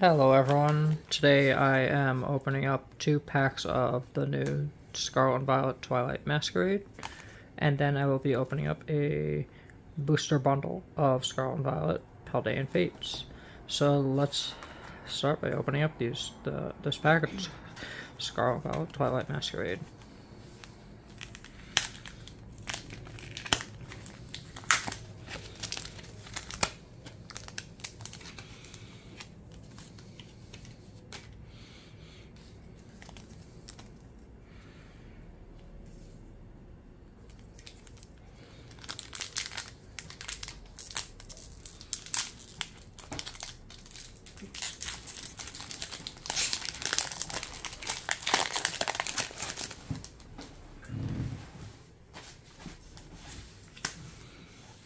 Hello everyone, today I am opening up two packs of the new Scarlet and Violet Twilight Masquerade, and then I will be opening up a booster bundle of Scarlet and Violet Paldean Fates. So let's start by opening up these the this package Scarlet and Violet Twilight Masquerade.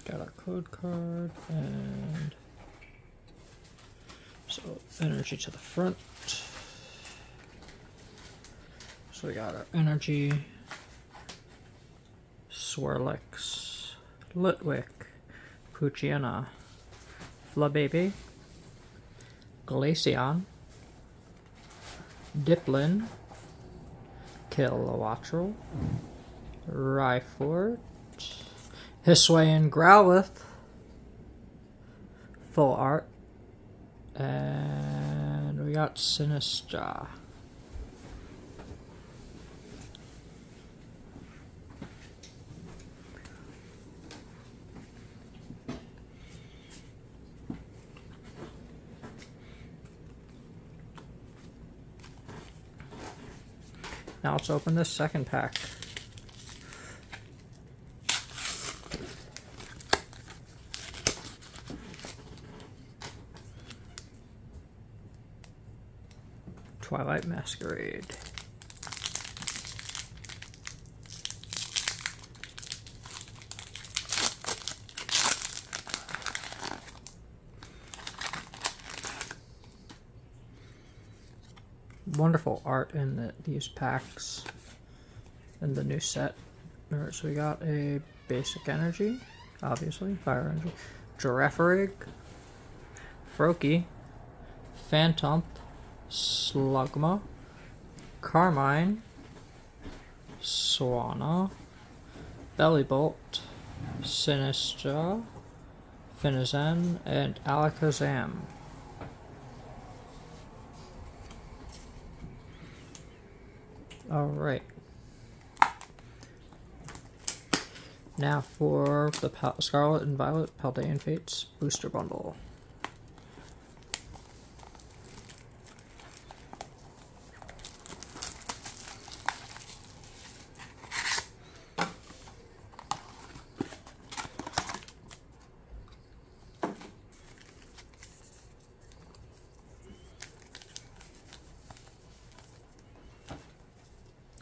Got our code card and so energy to the front. So we got our energy, Swirlix, Litwick, Poochyena, Flabébé, Glaceon, Dipplin, Kilowattrel, Rhyfort, Hisuian Growlithe, full art, and we got Sinistcha. Now let's open this second pack. Twilight Masquerade. Wonderful art in the, these packs in the new set. Alright, so we got a basic energy, obviously, fire energy, Girafarig, Froakie, Phantom, Slugma, Carmine, Swanna, Bellibolt, Sinistcha, Finizen, and Alakazam. Alright. Now for the Scarlet and Violet Paldean Fates Booster Bundle.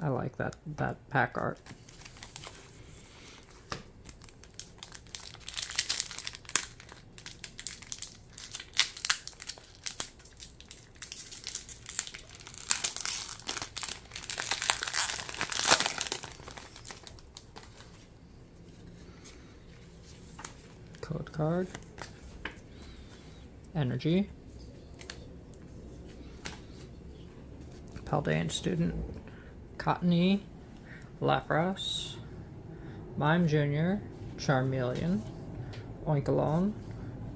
I like that that pack art. Code card. Energy. Paldean student. Cottonee, Lapras, Mime Jr., Charmeleon, Oinkologne,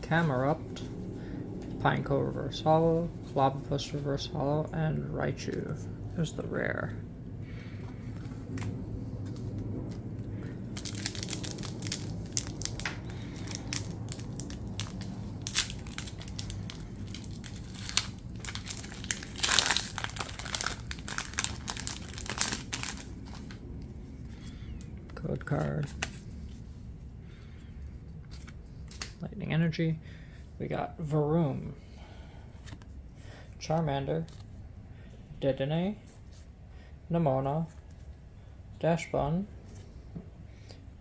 Camerupt, Pineco Reverse Holo, Clobbopus Reverse Holo, and Raichu is the rare. Code card. Lightning Energy. We got Varoom. Charmander. Dedenne. Nemona. Dashbun.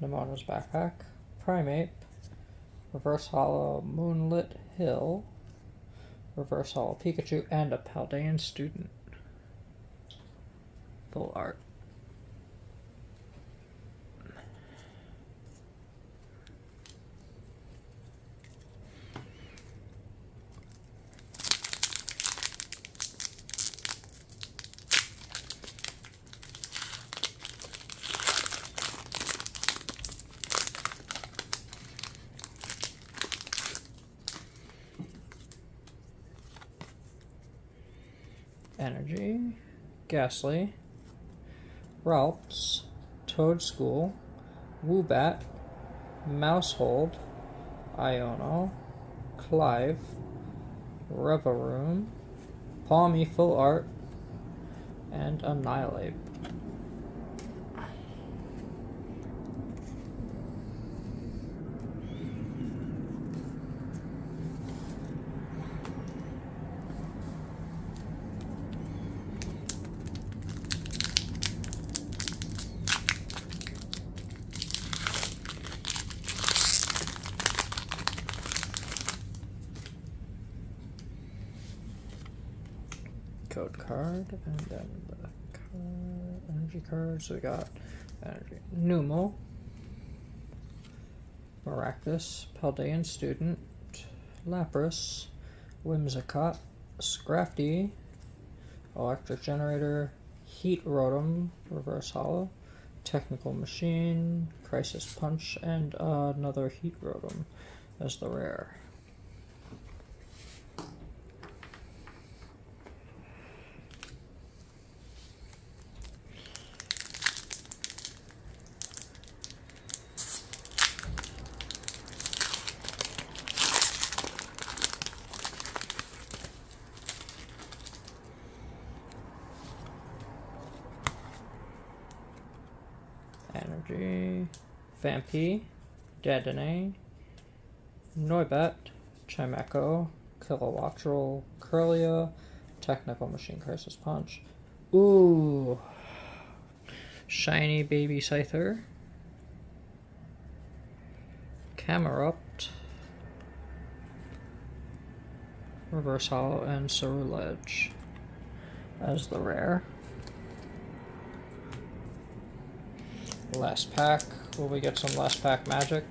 Nemona's Backpack. Primeape. Reverse Holo Moonlit Hill. Reverse Holo Pikachu. And a Paldean Student. Full art. Energy, Gastly, Ralts, Toedscool, Woobat, Maushold, Iono, Clive, Revaroom, Palmy Full Art, and Annihilape. Code card, and then the card, energy cards. So we got energy Numel, Maractus, Paldean Student, Lapras, Whimsicott, Scrafty, Electric Generator, Heat Rotom, Reverse Holo, Technical Machine, Crisis Punch, and uh, another Heat Rotom as the rare. Energy, Vampy, Dedenne, Noibat, Chimecho, Kilowattrel, Curlia, Technical Machine Crisis Punch. Ooh! Shiny Baby Scyther, Camerupt, Reverse Holo, and Ceruledge as the rare. Last pack. Will we get some last pack magic?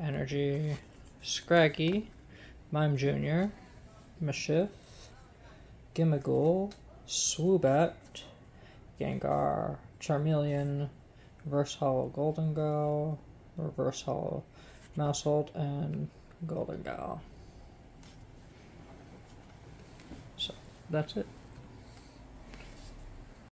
Energy, Scraggy, Mime Jr., Mischief, Gimmighoul, Swoobat, Gengar, Charmeleon, Reverse Holo Gholdengo, Reverse Holo Maushold, and Gholdengo. So that's it.